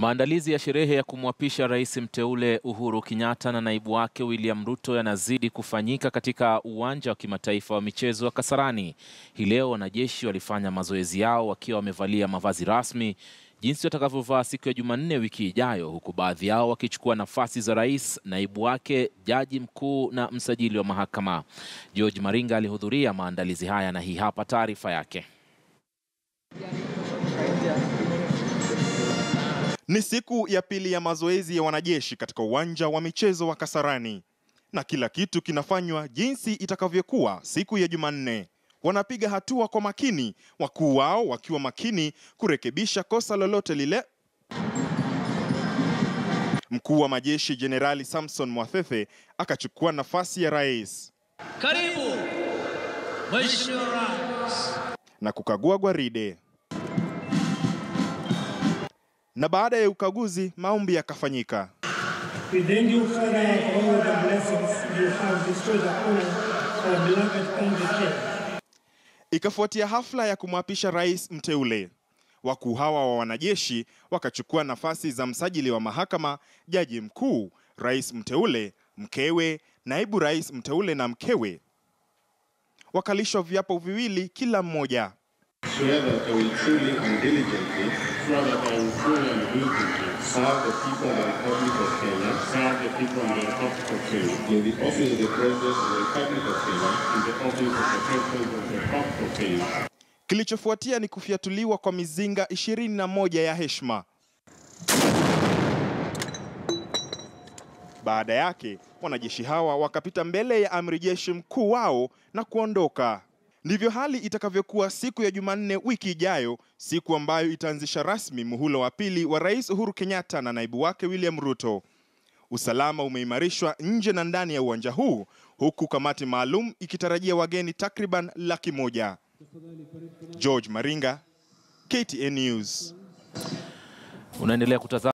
Maandalizi ya sherehe ya kumwapisha rais mteule Uhuru Kenyatta na naibu wake William Ruto yanazidi kufanyika katika uwanja wa kimataifa wa michezo wa Kasarani. Hii leo wanajeshi walifanya mazoezi yao wakiwa wamevalia mavazi rasmi jinsi watakavyovaa siku ya Jumanne wiki ijayo, huku baadhi yao wakichukua nafasi za rais, naibu wake, jaji mkuu na msajili wa mahakama. George Maringa alihudhuria maandalizi haya na hii hapa taarifa yake. Ni siku ya pili ya mazoezi ya wanajeshi katika uwanja wa michezo wa Kasarani, na kila kitu kinafanywa jinsi itakavyokuwa siku ya Jumanne. Wanapiga hatua kwa makini, wakuu wao wakiwa makini kurekebisha kosa lolote lile. Mkuu wa majeshi Jenerali Samson Mwathethe akachukua nafasi ya rais Karibu Mheshimiwa Rais. na kukagua gwaride. Na baada ya ukaguzi, maombi yakafanyika. Ikafuatia hafla ya kumwapisha rais mteule. Wakuu hawa wa wanajeshi wakachukua nafasi za msajili wa mahakama, jaji mkuu, rais mteule, mkewe, naibu rais mteule na mkewe. Wakalishwa viapo viwili kila mmoja. Swear that I will truly and diligently swear that I will truly and diligently serve the people of the Republic of Kenya serve the people of the Republic of Kenya in the office of the President of the Republic of Kenya in the office of the President of the Republic of Kenya. Kilichofuatia ni kufyatuliwa kwa mizinga 21 ya heshima. Baada yake, wanajeshi hawa wakapita mbele ya amri jeshi mkuu wao na kuondoka. Ndivyo hali itakavyokuwa siku ya Jumanne wiki ijayo, siku ambayo itaanzisha rasmi muhula wa pili wa Rais Uhuru Kenyatta na naibu wake William Ruto. Usalama umeimarishwa nje na ndani ya uwanja huu, huku kamati maalum ikitarajia wageni takriban laki moja. George Maringa, KTN News. Unaendelea kutazama